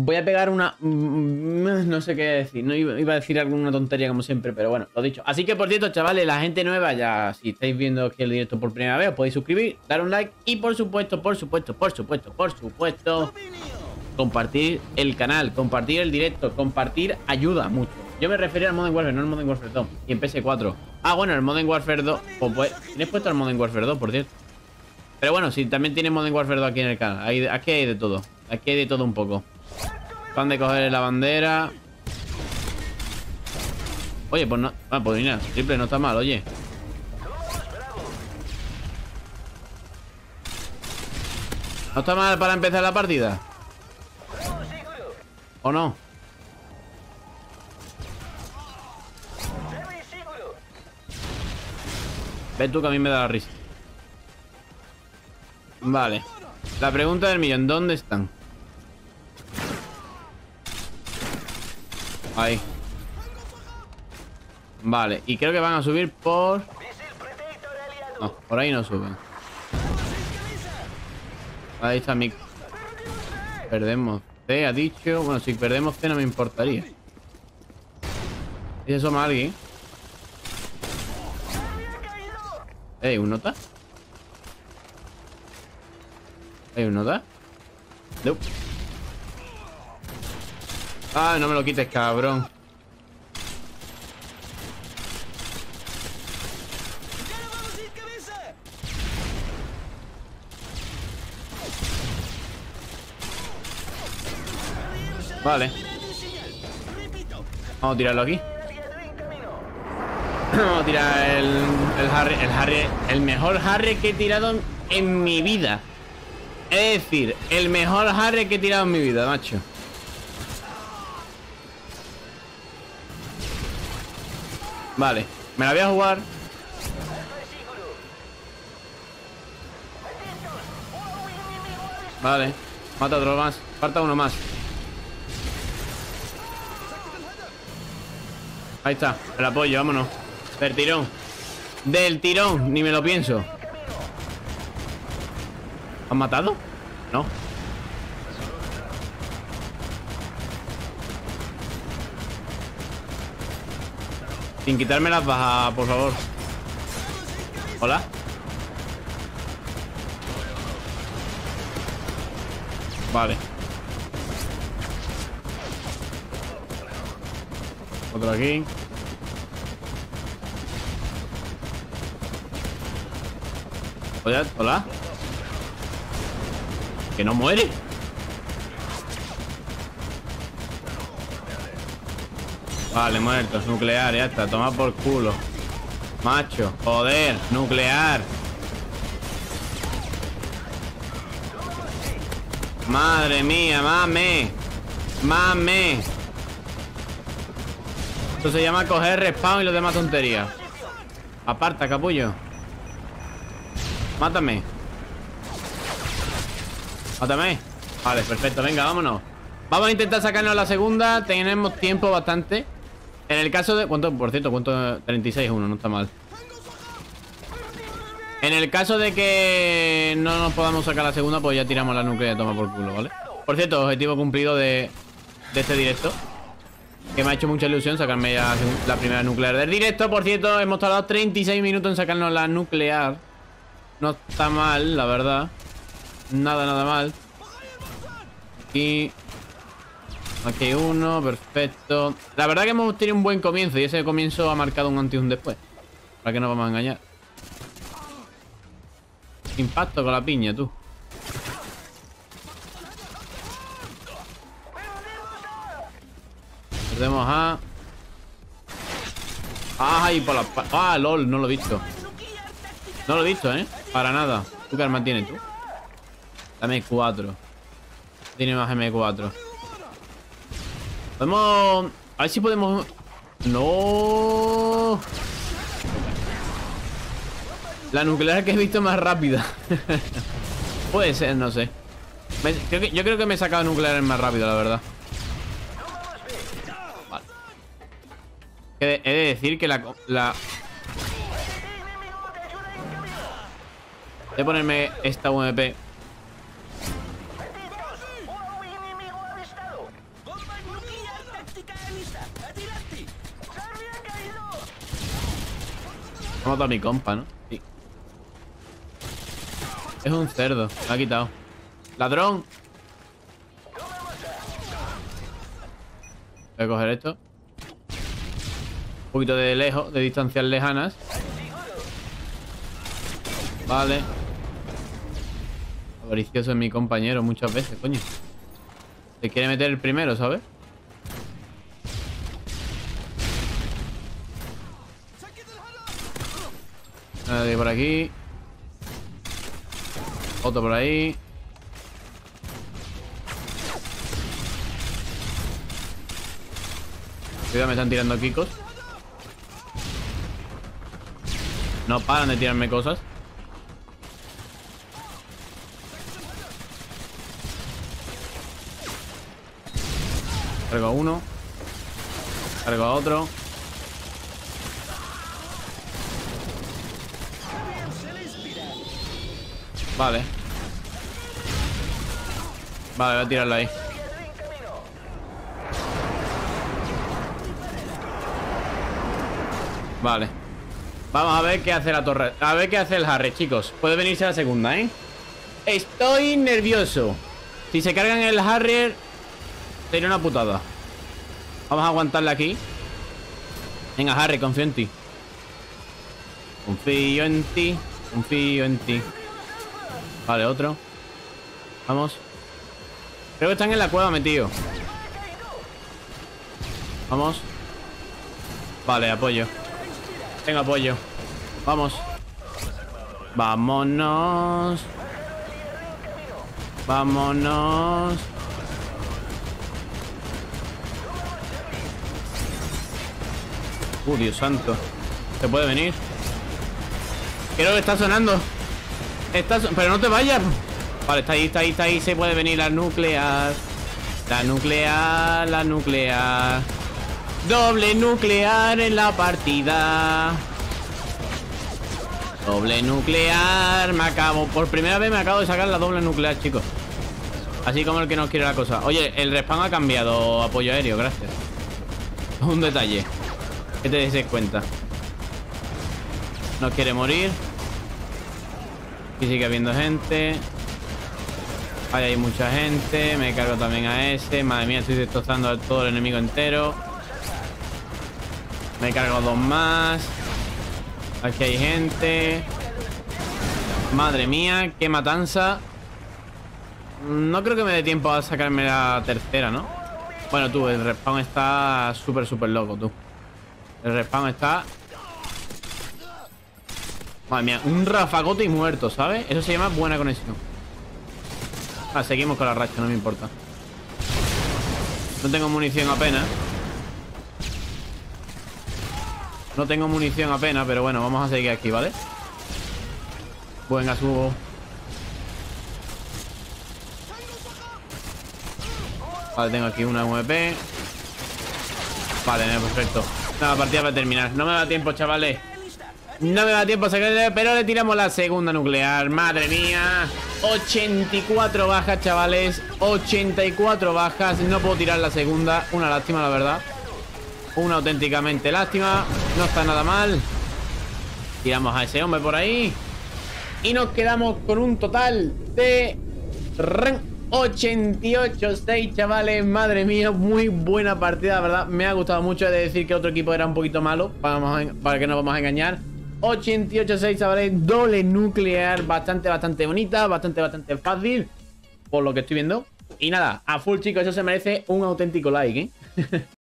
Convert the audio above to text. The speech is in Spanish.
Voy a pegar una... mm, No sé qué decir. No iba a decir alguna tontería como siempre, pero bueno, lo dicho. Así que, por cierto, chavales, la gente nueva ya, si estáis viendo aquí el directo por primera vez, os podéis suscribir, dar un like y, por supuesto, por supuesto, por supuesto, por supuesto, compartir el canal, compartir el directo, compartir ayuda mucho. Yo me refería al Modern Warfare, no al Modern Warfare 2. Y en PS4. Ah, bueno, el Modern Warfare 2. Pues, pues, ¿Tienes puesto el Modern Warfare 2, por cierto? Pero bueno, sí, también tiene Modern Warfare 2 aquí en el canal. Aquí hay de todo. Aquí hay de todo un poco. Pan de coger la bandera. Oye, pues no. Ah, pues mira, triple no está mal, oye. ¿No está mal para empezar la partida? ¿O no? Ves tú que a mí me da la risa. Vale. La pregunta del millón, ¿dónde están? Ahí. Vale, y creo que van a subir por... No, por ahí no suben. Ahí está mi... Perdemos C, ha dicho... Bueno, si perdemos C no me importaría. ¿Y eso más alguien? ¿Hay un nota? ¿Hay un nota? No. Ah, no me lo quites, cabrón. Vale. Vamos a tirarlo aquí. Vamos a tirar el, el Harry, el Harry, el mejor Harry que he tirado en, mi vida. Es decir, el mejor Harry que he tirado en mi vida, macho. Vale, me la voy a jugar. Vale, mata otro más. Falta uno más. Ahí está, el apoyo, vámonos. Del tirón. Del tirón, ni me lo pienso. ¿Han matado? No. Sin quitarme las bajas, por favor. Hola. Vale. Otro aquí. Hola, hola. Que no muere. Vale, muertos, nuclear, ya está, toma por culo. Macho, joder, nuclear. Madre mía, mame. Mame. Esto se llama coger respawn y lo demás tonterías. Aparta, capullo. Mátame. Mátame. Vale, perfecto. Venga, vámonos. Vamos a intentar sacarnos la segunda. Tenemos tiempo bastante. En el caso de... ¿Cuánto? Por cierto, ¿cuánto? 36 1, no está mal. En el caso de que no nos podamos sacar la segunda, pues ya tiramos la nuclear y toma por culo, ¿vale? Por cierto, objetivo cumplido de, de este directo. Que me ha hecho mucha ilusión sacarme ya la primera nuclear del directo. Por cierto, hemos tardado 36 minutos en sacarnos la nuclear. No está mal, la verdad. Nada, nada mal. Aquí. Aquí hay uno, perfecto. La verdad que hemos tenido un buen comienzo y ese comienzo ha marcado un antes y un después. Para que no vamos a engañar. Impacto con la piña, tú. Perdemos a... ¡Ay, por la... ¡Ah, lol! No lo he visto. No lo he visto, ¿eh? Para nada. ¿Tú qué arma tienes tú? Dame 4. Tiene más M4. Podemos... A ver si podemos... No. La nuclear que he visto más rápida. Puede ser, no sé. Yo creo que me he sacado nucleares más rápido, la verdad. Vale. He de, decir que la, la... Voy ponerme esta UMP. Ha matado a mi compa, ¿no? Sí. Es un cerdo. Me ha quitado. ¡Ladrón! Voy a coger esto. Un poquito de lejos, de distancias lejanas. Vale. Avaricioso es mi compañero muchas veces, coño. Se quiere meter el primero, ¿sabes? Nadie por aquí. Otro por ahí. Cuidado, me están tirando kikos. No paran de tirarme cosas. Cargo a uno. Cargo a otro. Vale. Vale, voy a tirarlo ahí. Vale. Vamos a ver qué hace la torre. A ver qué hace el Harry, chicos. Puede venirse a la segunda, ¿eh? Estoy nervioso. Si se cargan el Harrier, sería una putada. Vamos a aguantarle aquí. Venga, Harry, confío en ti. Confío en ti. Confío en ti. Vale, otro. Vamos. Creo que están en la cueva metido. Vamos. Vale, apoyo. Tengo apoyo. Vamos. Vámonos. Vámonos. Uh, Dios santo. ¿Se puede venir? Creo que está sonando. Está Pero no te vayas. Vale, está ahí, está ahí, está ahí. Se puede venir la nuclear. La nuclear, la nuclear. Doble nuclear en la partida. Doble nuclear. Me acabo. Por primera vez me acabo de sacar la doble nuclear, chicos. Así como el que nos quiere la cosa. Oye, el respawn ha cambiado apoyo aéreo, gracias. Un detalle. Que te des cuenta. No quiere morir. Aquí sigue habiendo gente. Ahí hay mucha gente. Me cargo también a ese. Madre mía, estoy destrozando a todo el enemigo entero. Me cargo dos más. Aquí hay gente. Madre mía, qué matanza. No creo que me dé tiempo a sacarme la tercera, ¿no? Bueno, tú, el respawn está súper, súper loco, tú. El respawn está... Madre mía, un rafagote y muerto, ¿sabes? Eso se llama buena conexión. Ah, seguimos con la racha, no me importa. No tengo munición apenas. No tengo munición apenas, pero bueno, vamos a seguir aquí, ¿vale? Venga, subo. Vale, tengo aquí una UMP. Vale, perfecto. la partida va a terminar. No me da tiempo, chavales. No me da tiempo a sacar, pero le tiramos la segunda nuclear. Madre mía. 84 bajas, chavales. 84 bajas. No puedo tirar la segunda. Una lástima, la verdad. Una auténticamente lástima. No está nada mal. Tiramos a ese hombre por ahí. Y nos quedamos con un total de 88-6, chavales. Madre mía, muy buena partida, verdad. Me ha gustado mucho de decir que otro equipo era un poquito malo. Para, para que no vamos a engañar. 88-6, chavales. Doble nuclear. Bastante, bastante bonita. Bastante, bastante fácil. Por lo que estoy viendo. Y nada, a full, chicos. Eso se merece un auténtico like, ¿eh?